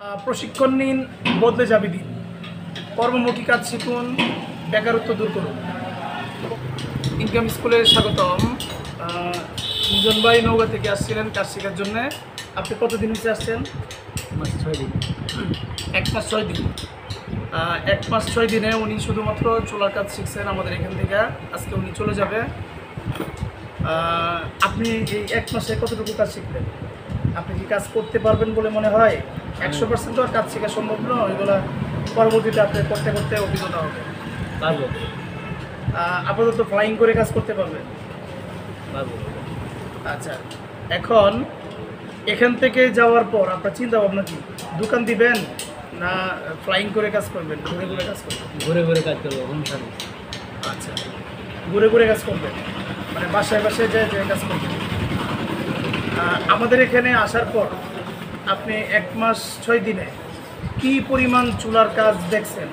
প্রশিক্ষণ নিন বদলে যাবে দিন। কর্মমুখী কাজ শিখুন বেকারত্ব দূর করুন। ইনকাম স্কুলে স্বাগতম। মিজন ভাই নৌকা থেকে আসছিলেন কাজ শেখার জন্য। আপনি কতদিন নিচে আসছেন? ছয় দিন। এক মাস ছয় দিন। এক মাস ছয় দিনে উনি শুধুমাত্র চুলার কাজ শিখছেন আমাদের এখান থেকে। আজকে উনি চলে যাবে। আপনি এই এক মাসে কতটুকু কাজ শিখবেন আপনি কি কাজ করতে পারবেন বলে মনে হয়? একশো পার্সেন্ট তো আর কাজ শেখা সম্ভব নয় ওইগুলো পরবর্তীতে আপনি করতে করতে অভিজ্ঞতা হবে। পারব আপাতত ফ্লাইং করে কাজ করতে পারবেন। পারব আচ্ছা এখন এখান থেকে যাওয়ার পর আপনার চিন্তা ভাবনা কি? দোকান দিবেন না ফ্লাইং করে কাজ করবেন? ঘুরে ঘুরে কাজ করবেন? ঘুরে ঘুরে কাজ করব হোম সার্ভিস আচ্ছা ঘুরে ঘুরে কাজ করবেন? মানে বাসায় বাসায় যায় যে কাজ করবেন? আমাদের এখানে আসার পর আপনি এক মাস ছয় দিনে কি পরিমাণ চুলার কাজ দেখছেন?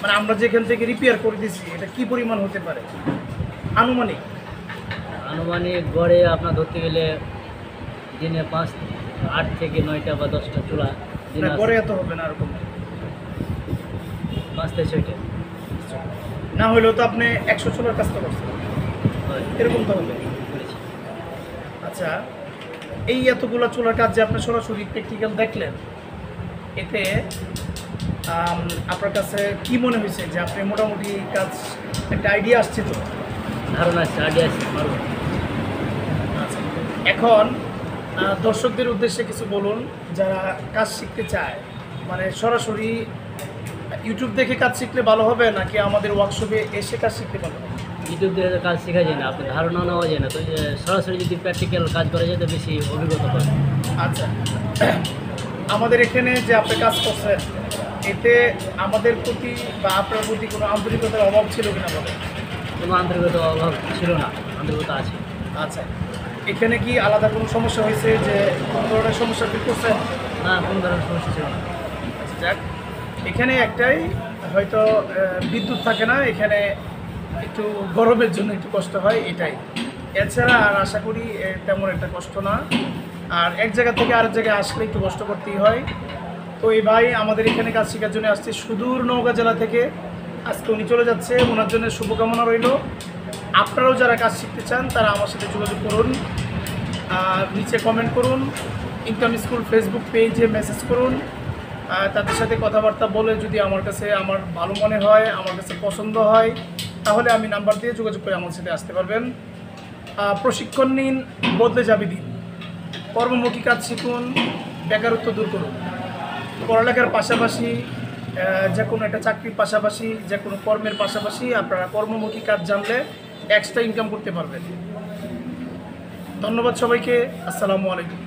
মানে আমরা যেখান থেকে রিপেয়ার করে দিচ্ছি এটা কি পরিমাণ হতে পারে? আনুমানিক। আনুমানিক গড়ে আপনার ধরতে গেলে দিনে পাঁচ আট থেকে নয়টা বা দশটা চুলা। পরে এত হবে না এরকম। পাঁচ থেকে ছয়টা। না হলেও তো আপনি একশো চুলার কাজ তো করছেন। এরকম তো হবে। আচ্ছা এই এতগুলো চুলার কাজ যে আপনি সরাসরি প্র্যাকটিক্যাল দেখলেন এতে আপনার কাছে কি মনে হয়েছে যে আপনি মোটামুটি কাজ একটা আইডিয়া আসছে তো? ধারণা আছে আইডিয়া পারব। আচ্ছা। এখন দর্শকদের উদ্দেশ্যে কিছু বলুন যারা কাজ শিখতে চায় মানে সরাসরি ইউটিউব দেখে কাজ শিখলে ভালো হবে নাকি আমাদের ওয়ার্কশপে এসে কাজ শিখতে ভালো হবে ইউটিউব দিয়ে কাজ শেখা যায় না আপনার ধারণা নেওয়া যায় না তো সরাসরি যদি প্র্যাকটিক্যাল কাজ করা যায় তো বেশি অভিজ্ঞতা পাবে আচ্ছা। আমাদের এখানে যে আপনি কাজ করছেন এতে আমাদের প্রতি বা আপনার প্রতি কোনো আন্তরিকতার অভাব ছিল কিনা বলেন? কোনো আন্তরিকতার অভাব ছিল না আন্তরিকতা আছে। আচ্ছা। এখানে কি আলাদা কোনো সমস্যা হয়েছে যে কোনো ধরনের সমস্যা ফিল করছেন? না কোনো ধরনের সমস্যা ছিল না। আচ্ছা যাক। এখানে একটাই হয়তো বিদ্যুৎ থাকে না এখানে একটু গরমের জন্য একটু কষ্ট হয়, এটাই। এছাড়া আর আশা করি তেমন একটা কষ্ট না। আর এক জায়গা থেকে আরেক জায়গায় আসলে একটু কষ্ট করতেই হয়। তো এই ভাই আমাদের এখানে কাজ শেখার জন্য আসছে সুদূর নৌকা জেলা থেকে। আজকে উনি চলে যাচ্ছে, ওনার জন্য শুভকামনা রইল। আপনারাও যারা কাজ শিখতে চান, তারা আমার সাথে যোগাযোগ করুন। আর নিচে কমেন্ট করুন ইনকাম স্কুল ফেসবুক পেজে মেসেজ করুন। তাদের সাথে কথাবার্তা বলে যদি আমার কাছে, আমার ভালো মনে হয়, আমার কাছে পছন্দ হয় তাহলে আমি নাম্বার দিয়ে যোগাযোগ করে আমার সাথে আসতে পারবেন। প্রশিক্ষণ নিন, বদলে যাবে দিন। কর্মমুখী কাজ শিখুন, বেকারত্ব দূর করুন। পড়ালেখার পাশাপাশি যে কোনো একটা চাকরির পাশাপাশি, যে কোনো কর্মের পাশাপাশি আপনারা কর্মমুখী কাজ জানলে এক্সট্রা ইনকাম করতে পারবেন। ধন্যবাদ সবাইকে, আসসালামু আলাইকুম।